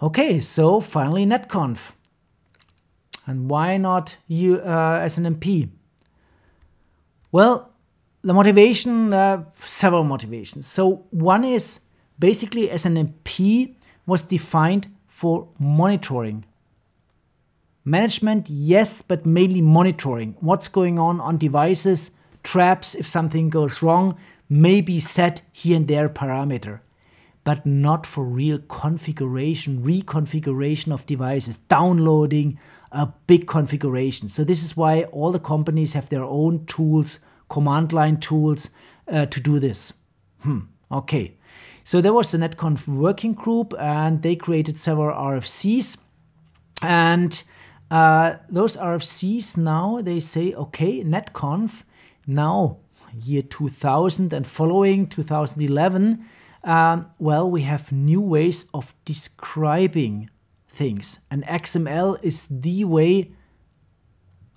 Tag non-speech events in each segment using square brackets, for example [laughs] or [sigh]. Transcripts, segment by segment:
Okay, so finally netconf. And why not you uh, SNMP? Well, the motivation, uh, several motivations. So one is basically SNMP was defined for monitoring. Management, yes, but mainly monitoring. What's going on on devices, traps, if something goes wrong, may be set here and there parameter, but not for real configuration, reconfiguration of devices, downloading a big configuration. So this is why all the companies have their own tools, command line tools uh, to do this. Hmm, okay. So there was the NetConf working group and they created several RFCs and uh, those RFCs now they say, okay, NetConf now year 2000 and following 2011, um, well, we have new ways of describing things. And XML is the way,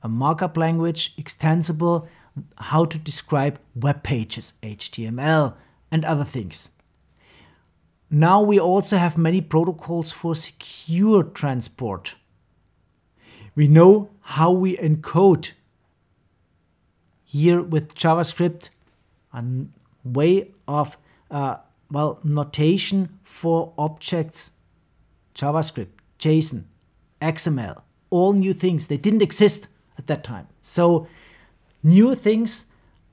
a markup language, extensible, how to describe web pages, HTML, and other things. Now we also have many protocols for secure transport. We know how we encode. Here with JavaScript, a way of, uh, well, notation for objects, JavaScript, JSON, XML, all new things. They didn't exist at that time. So new things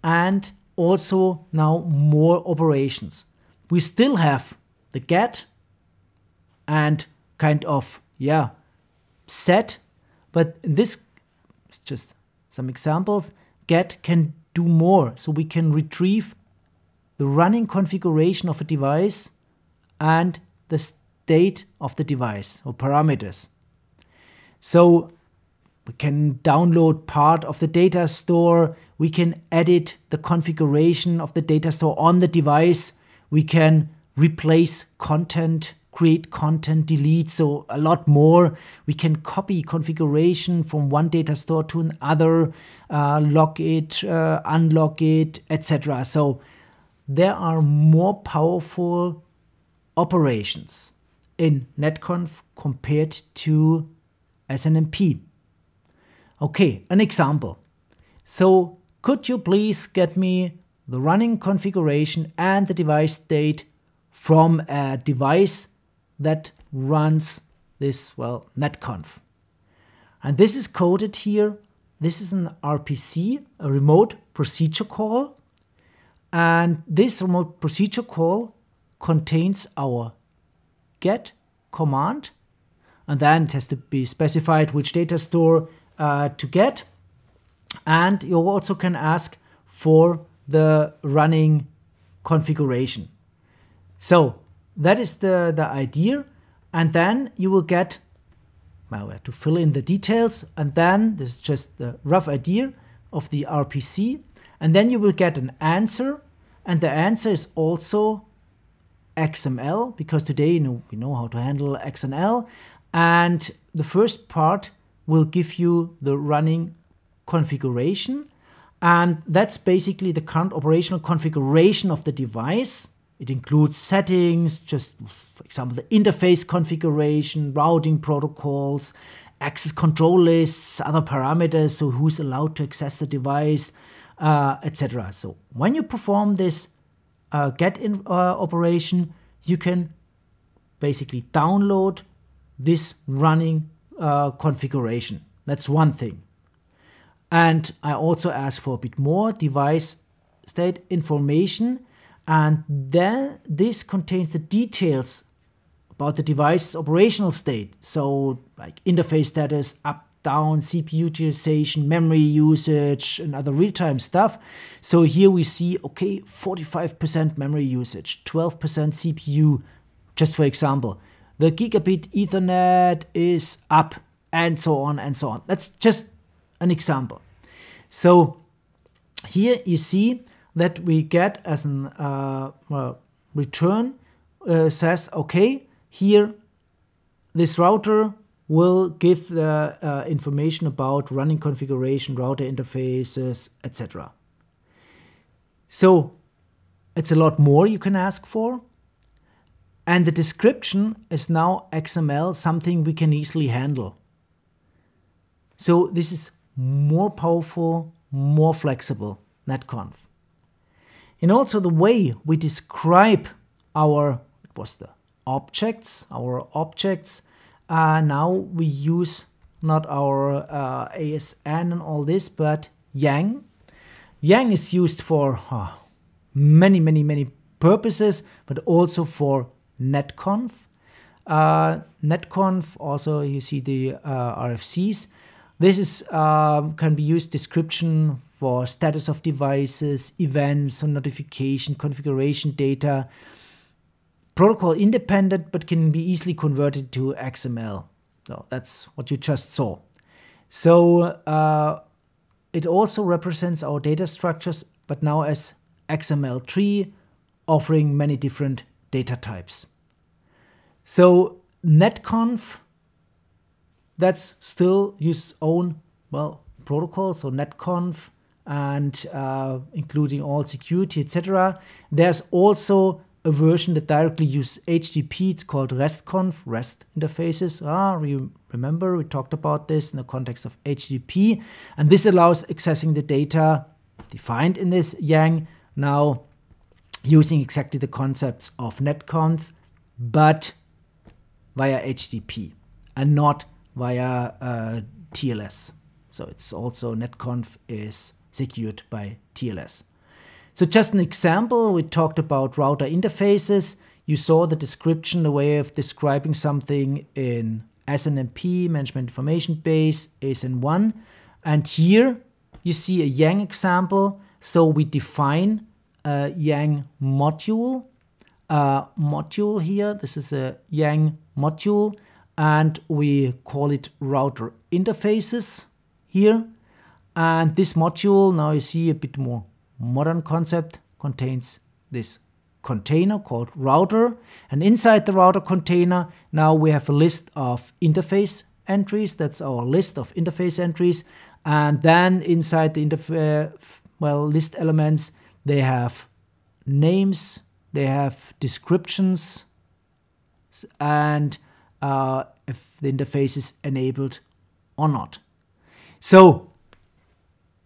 and also now more operations. We still have the get and kind of, yeah, set but this is just some examples. Get can do more. So we can retrieve the running configuration of a device and the state of the device or parameters. So we can download part of the data store. We can edit the configuration of the data store on the device. We can replace content create content, delete, so a lot more. We can copy configuration from one data store to another, uh, lock it, uh, unlock it, etc. So there are more powerful operations in netconf compared to SNMP. Okay, an example. So could you please get me the running configuration and the device state from a device that runs this, well, netconf. And this is coded here. This is an RPC, a remote procedure call. And this remote procedure call contains our get command. And then it has to be specified which data store uh, to get. And you also can ask for the running configuration. So that is the, the idea. And then you will get, have to fill in the details. And then this is just the rough idea of the RPC. And then you will get an answer. And the answer is also XML, because today you know, we know how to handle XML. And the first part will give you the running configuration. And that's basically the current operational configuration of the device. It includes settings, just for example, the interface configuration, routing protocols, access control lists, other parameters, so who's allowed to access the device, uh, etc. So when you perform this uh, get in uh, operation, you can basically download this running uh, configuration. That's one thing. And I also ask for a bit more device state information and then this contains the details about the device's operational state. So like interface status, up, down, CPU utilization, memory usage, and other real-time stuff. So here we see, okay, 45% memory usage, 12% CPU, just for example. The gigabit ethernet is up, and so on and so on. That's just an example. So here you see that we get as an uh, well, return uh, says, okay, here this router will give the uh, information about running configuration, router interfaces, etc. So it's a lot more you can ask for. And the description is now XML, something we can easily handle. So this is more powerful, more flexible, netconf. And also the way we describe our, it was the objects, our objects, uh, now we use not our uh, ASN and all this, but Yang. Yang is used for uh, many, many, many purposes, but also for netconf. Uh, netconf, also you see the uh, RFCs. This is um, can be used description for status of devices, events, notification, configuration data. Protocol independent, but can be easily converted to XML. So that's what you just saw. So uh, it also represents our data structures, but now as XML tree, offering many different data types. So netconf, that's still use own, well, protocol, so netconf, and uh, including all security, etc. There's also a version that directly uses HTTP. It's called RESTconf, REST interfaces. Ah, you remember we talked about this in the context of HTTP, and this allows accessing the data defined in this Yang now using exactly the concepts of netconf, but via HTTP and not via uh, TLS. So it's also netconf is secured by TLS. So just an example, we talked about router interfaces. You saw the description, the way of describing something in SNMP, Management Information Base, ASN1. And here you see a Yang example. So we define a Yang module. Uh, module here, this is a Yang module, and we call it router interfaces here. And this module, now you see a bit more modern concept, contains this container called router. And inside the router container, now we have a list of interface entries. That's our list of interface entries. And then inside the interface, well, list elements, they have names, they have descriptions, and uh, if the interface is enabled or not. So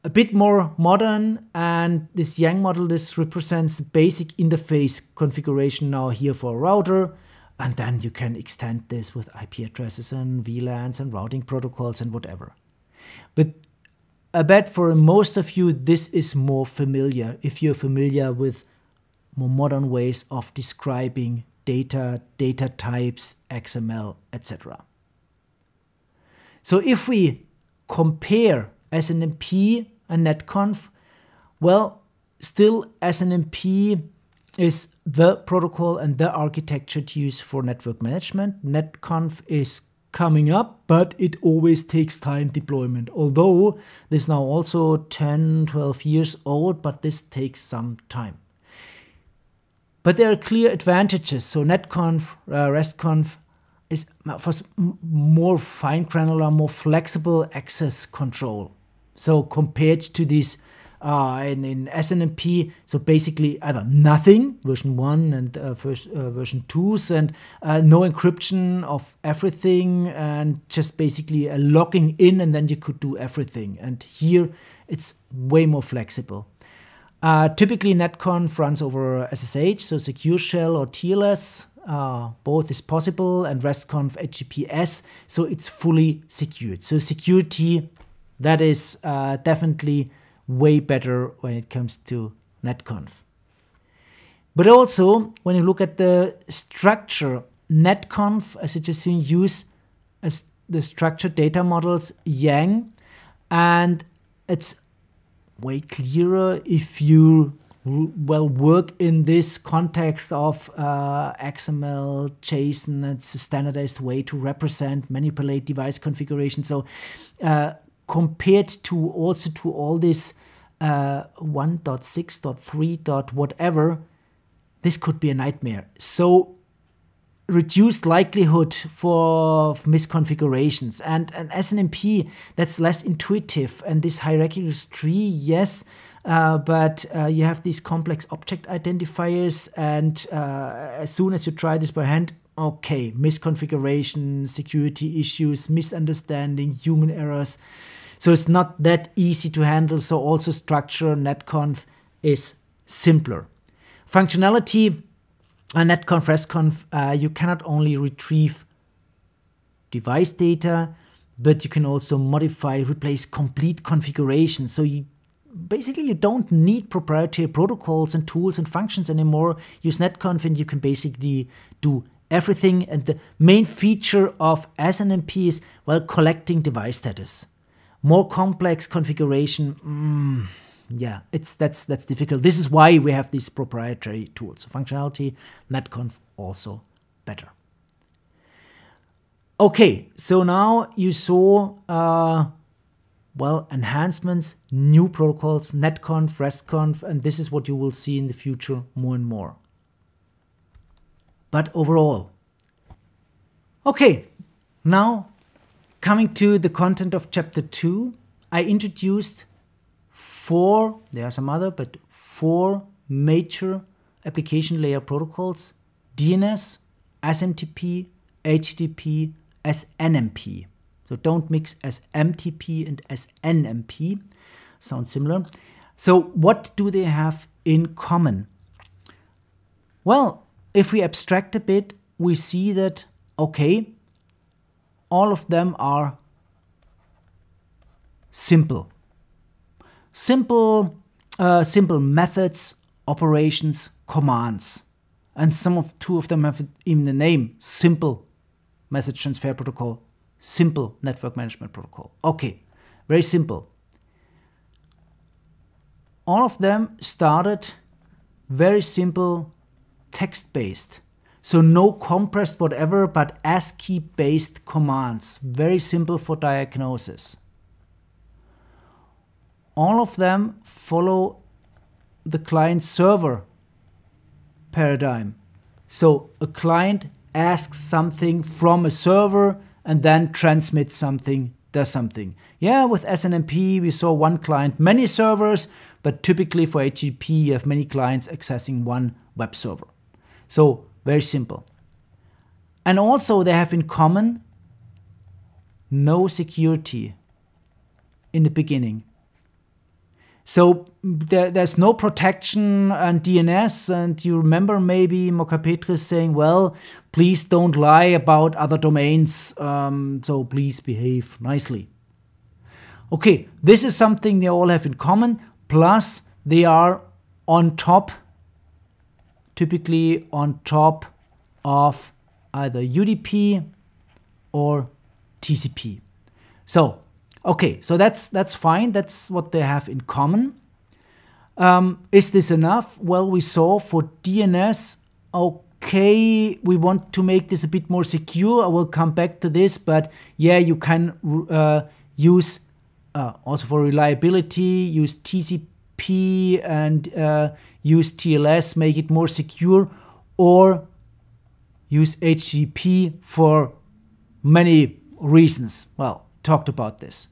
a bit more modern and this Yang model this represents the basic interface configuration now here for a router and then you can extend this with IP addresses and VLANs and routing protocols and whatever. But I bet for most of you this is more familiar if you're familiar with more modern ways of describing data, data types, XML, etc. So if we compare SNMP and netconf? Well, still SNMP is the protocol and the architecture to use for network management. Netconf is coming up, but it always takes time deployment. Although this is now also 10, 12 years old, but this takes some time. But there are clear advantages. So netconf, uh, restconf is for more fine granular, more flexible access control. So compared to this uh, in, in SNMP, so basically either nothing, version 1 and uh, first, uh, version 2s, and uh, no encryption of everything, and just basically a logging in, and then you could do everything. And here it's way more flexible. Uh, typically, netconf runs over SSH, so Secure Shell or TLS. Uh, both is possible, and RESTconf HTTPS, so it's fully secured. So security that is uh, definitely way better when it comes to netconf. But also, when you look at the structure, netconf, as you just seen, use as the structured data models Yang, and it's way clearer if you well work in this context of uh, XML, JSON. It's a standardized way to represent, manipulate device configuration. So uh, compared to also to all this uh, 1.6.3. dot whatever, this could be a nightmare. So reduced likelihood for misconfigurations and an SNMP that's less intuitive and this hierarchical tree, yes, uh, but uh, you have these complex object identifiers, and uh, as soon as you try this by hand, okay, misconfiguration, security issues, misunderstanding, human errors. So it's not that easy to handle. So also structure netconf is simpler. Functionality, uh, netconf, restconf, uh, you cannot only retrieve device data, but you can also modify, replace complete configuration. So you basically you don't need proprietary protocols and tools and functions anymore. Use netconf and you can basically do everything. And the main feature of SNMP is well collecting device status. More complex configuration. Mm, yeah, it's that's that's difficult. This is why we have these proprietary tools. Functionality, netconf also better. Okay, so now you saw, uh, well, enhancements, new protocols, netconf, restconf, and this is what you will see in the future more and more. But overall, okay, now coming to the content of chapter 2, I introduced four, there are some other, but four major application layer protocols DNS, SMTP, HTTP, SNMP. So don't mix SMTP and SNMP. Sounds similar. So what do they have in common? Well, if we abstract a bit, we see that, okay, all of them are simple. Simple, uh, simple methods, operations, commands. And some of two of them have even the name simple message transfer protocol, simple network management protocol. Okay, very simple. All of them started very simple text based. So no compressed whatever, but ASCII based commands. Very simple for diagnosis. All of them follow the client server paradigm. So a client asks something from a server and then transmits something, does something. Yeah, with SNMP, we saw one client, many servers, but typically for HTTP, you have many clients accessing one web server. So, very simple. And also, they have in common no security in the beginning. So there, there's no protection and DNS, and you remember maybe Mockapetris saying, well, please don't lie about other domains, um, so please behave nicely. Okay, this is something they all have in common, plus they are on top, typically on top of either UDP or TCP. So Okay, so that's that's fine. That's what they have in common. Um, is this enough? Well, we saw for DNS. Okay, we want to make this a bit more secure. I will come back to this, but yeah, you can uh, use uh, also for reliability. Use TCP and uh, use TLS, make it more secure, or use HTTP for many reasons. Well, talked about this.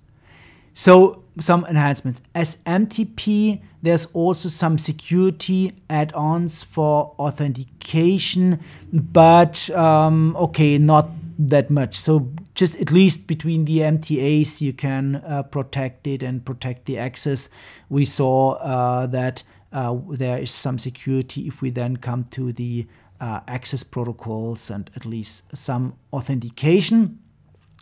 So some enhancements. SMTP, there's also some security add-ons for authentication, but um, okay, not that much. So just at least between the MTAs, you can uh, protect it and protect the access. We saw uh, that uh, there is some security if we then come to the uh, access protocols and at least some authentication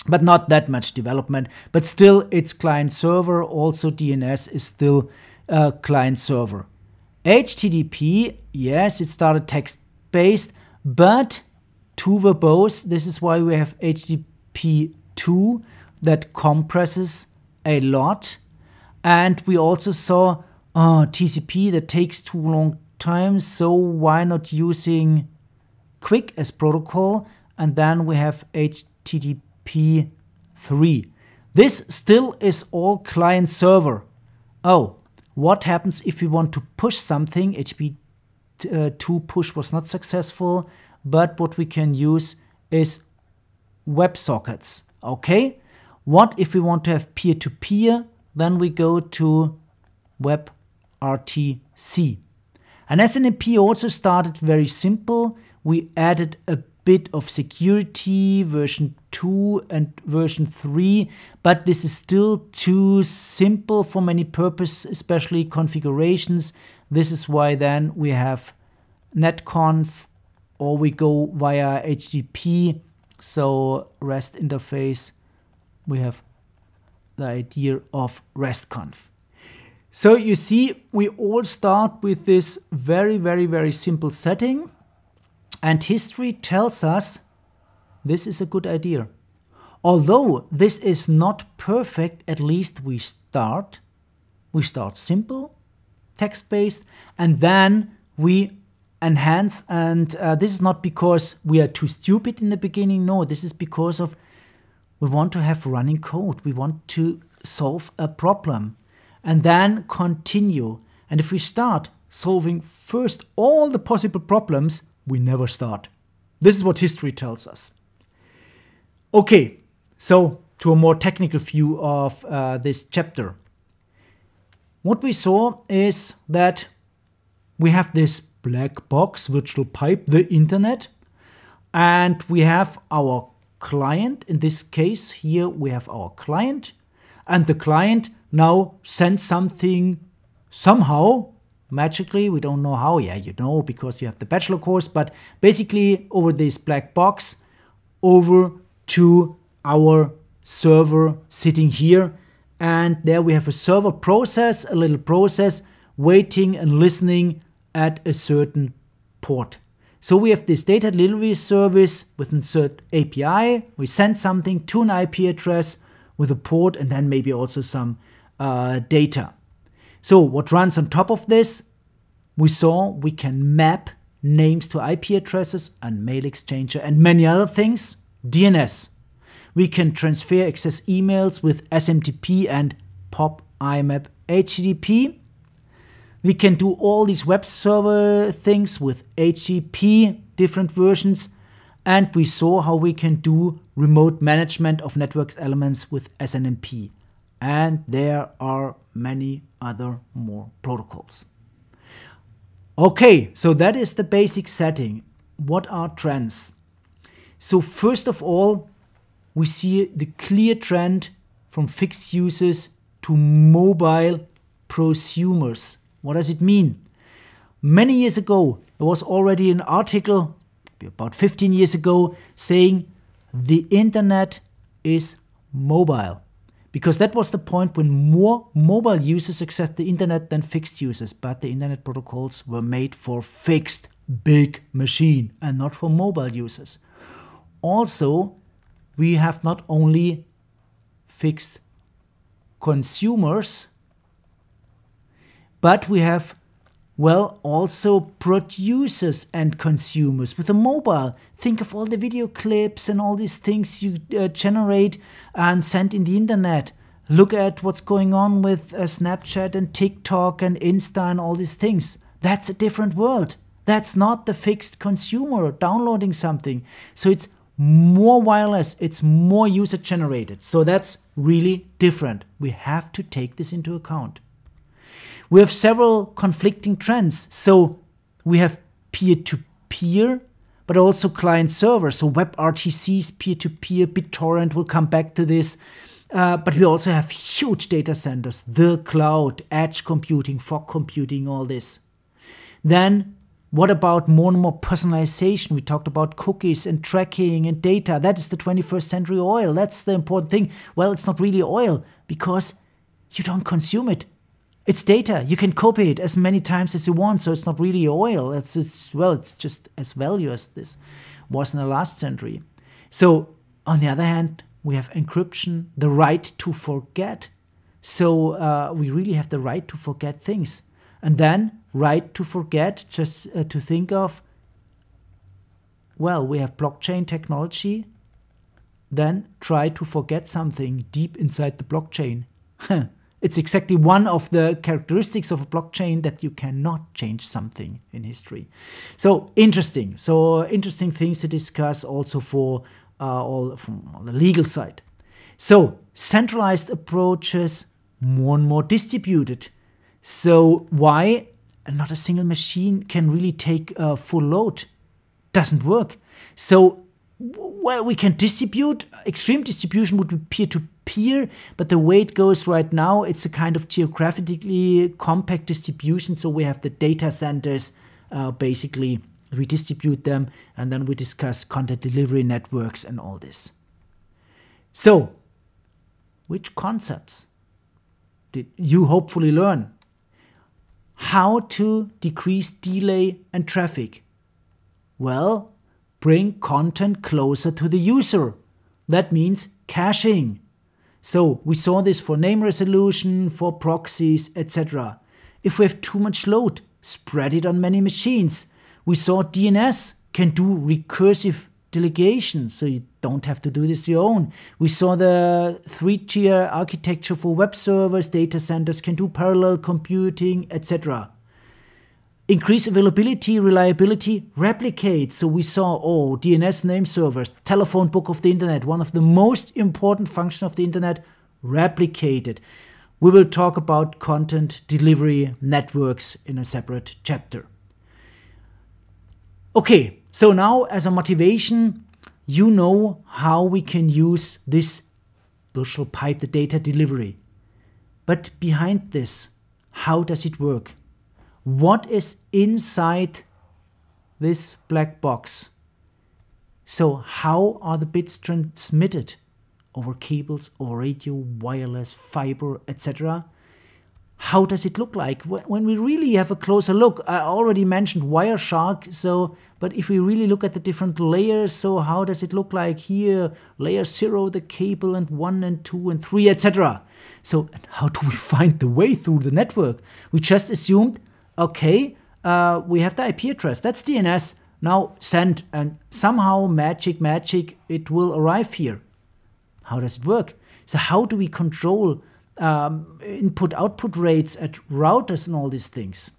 but not that much development. But still, it's client server. Also, DNS is still uh, client server. HTTP, yes, it started text based, but two verbose. This is why we have HTTP 2 that compresses a lot. And we also saw uh, TCP that takes too long time. So why not using QUIC as protocol? And then we have HTTP P3. This still is all client server. Oh, what happens if we want to push something? HTTP2 uh, push was not successful, but what we can use is WebSockets. Okay, what if we want to have peer-to-peer? -peer? Then we go to Web WebRTC. And SNMP also started very simple. We added a bit of security, version 2 and version 3, but this is still too simple for many purposes, especially configurations. This is why then we have netconf or we go via HTTP. So REST interface, we have the idea of RESTconf. So you see, we all start with this very, very, very simple setting. And history tells us this is a good idea. Although this is not perfect, at least we start. We start simple, text-based, and then we enhance. And uh, this is not because we are too stupid in the beginning. No, this is because of we want to have running code. We want to solve a problem and then continue. And if we start solving first all the possible problems, we never start. This is what history tells us. Okay, so to a more technical view of uh, this chapter. What we saw is that we have this black box virtual pipe, the internet, and we have our client. In this case, here we have our client, and the client now sends something somehow magically. We don't know how. Yeah you know because you have the bachelor course. But basically over this black box over to our server sitting here. And there we have a server process a little process waiting and listening at a certain port so we have this data delivery service with insert API. We send something to an IP address with a port and then maybe also some uh, data. So what runs on top of this? We saw we can map names to IP addresses and mail exchanger and many other things. DNS. We can transfer access emails with SMTP and POP IMAP HTTP. We can do all these web server things with HTTP, different versions, and we saw how we can do remote management of network elements with SNMP. And there are many other more protocols. Okay, so that is the basic setting. What are trends? So first of all, we see the clear trend from fixed users to mobile prosumers. What does it mean? Many years ago, there was already an article, about 15 years ago, saying the internet is mobile. Because that was the point when more mobile users accessed the internet than fixed users. But the internet protocols were made for fixed big machine and not for mobile users. Also, we have not only fixed consumers but we have, well, also producers and consumers with a mobile. Think of all the video clips and all these things you uh, generate and send in the internet. Look at what's going on with uh, Snapchat and TikTok and Insta and all these things. That's a different world. That's not the fixed consumer downloading something. So it's more wireless, it's more user generated. So that's really different. We have to take this into account. We have several conflicting trends. So we have peer to peer, but also client server. So WebRTCs, peer to peer, BitTorrent we'll come back to this. Uh, but we also have huge data centers, the cloud, edge computing, fog computing, all this. Then what about more and more personalization? We talked about cookies and tracking and data. That is the 21st century oil. That's the important thing. Well, it's not really oil because you don't consume it. It's data. You can copy it as many times as you want, so it's not really oil. It's, it's well, it's just as value as this was in the last century. So on the other hand, we have encryption, the right to forget. So uh, we really have the right to forget things. And then right to forget, just uh, to think of, well, we have blockchain technology. Then try to forget something deep inside the blockchain. [laughs] It's exactly one of the characteristics of a blockchain that you cannot change something in history. So interesting. So interesting things to discuss also for uh, all from the legal side. So centralized approaches more and more distributed. So why not a single machine can really take a full load? Doesn't work. So well, we can distribute. Extreme distribution would be peer but the way it goes right now, it's a kind of geographically compact distribution. So we have the data centers, uh, basically, we distribute them, and then we discuss content delivery networks and all this. So, which concepts did you hopefully learn? How to decrease delay and traffic? Well, bring content closer to the user. That means caching. So we saw this for name resolution, for proxies, etc. If we have too much load, spread it on many machines. We saw DNS can do recursive delegation, so you don't have to do this your own. We saw the three-tier architecture for web servers, data centers can do parallel computing, etc increase availability, reliability, replicate. So we saw, oh, DNS name servers, telephone book of the internet, one of the most important functions of the internet, replicated. We will talk about content delivery networks in a separate chapter. Okay, so now as a motivation, you know how we can use this virtual pipe, the data delivery. But behind this, how does it work? What is inside this black box. So how are the bits transmitted? Over cables, over radio, wireless, fiber, etc. How does it look like? When we really have a closer look, I already mentioned Wireshark, so, but if we really look at the different layers, so how does it look like here? Layer zero, the cable, and one and two and three, etc. So how do we [laughs] find the way through the network? We just assumed okay, uh, we have the IP address. That's DNS. Now send, and somehow magic, magic, it will arrive here. How does it work? So how do we control um, input output rates at routers and all these things?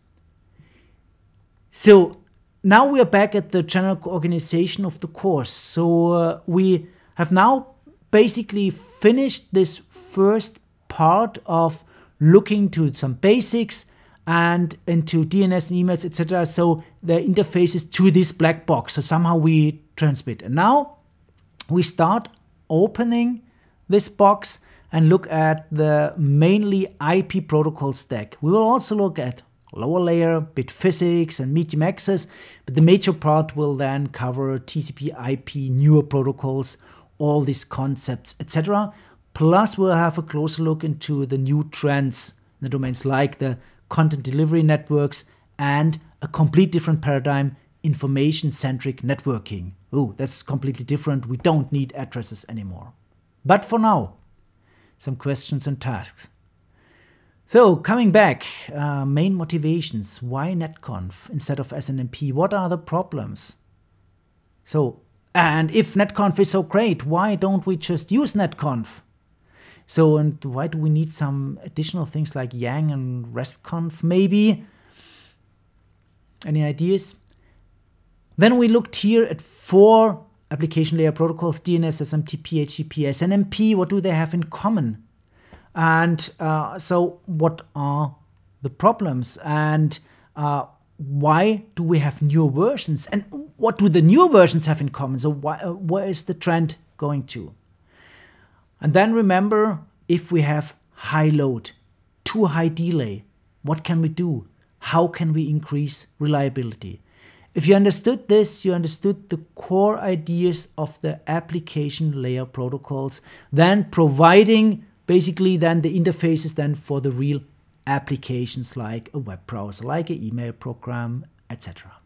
So now we are back at the general organization of the course. So uh, we have now basically finished this first part of looking to some basics and into DNS and emails, etc. So the interfaces to this black box. So somehow we transmit. And now we start opening this box and look at the mainly IP protocol stack. We will also look at lower layer, bit physics and medium access, but the major part will then cover TCP IP, newer protocols, all these concepts, etc. Plus we'll have a closer look into the new trends in the domains like the content delivery networks, and a complete different paradigm, information centric networking. Oh, that's completely different. We don't need addresses anymore. But for now, some questions and tasks. So, coming back, uh, main motivations. Why NetConf instead of SNMP? What are the problems? So, and if NetConf is so great, why don't we just use NetConf? So, and why do we need some additional things like Yang and RESTconf maybe? Any ideas? Then we looked here at four application layer protocols, DNS, SMTP, HTTP, SNMP. What do they have in common? And uh, so what are the problems? And uh, why do we have newer versions? And what do the newer versions have in common? So why, uh, where is the trend going to? And then remember, if we have high load, too high delay, what can we do? How can we increase reliability? If you understood this, you understood the core ideas of the application layer protocols, then providing basically then the interfaces then for the real applications like a web browser, like an email program, etc.